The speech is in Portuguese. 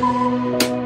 Música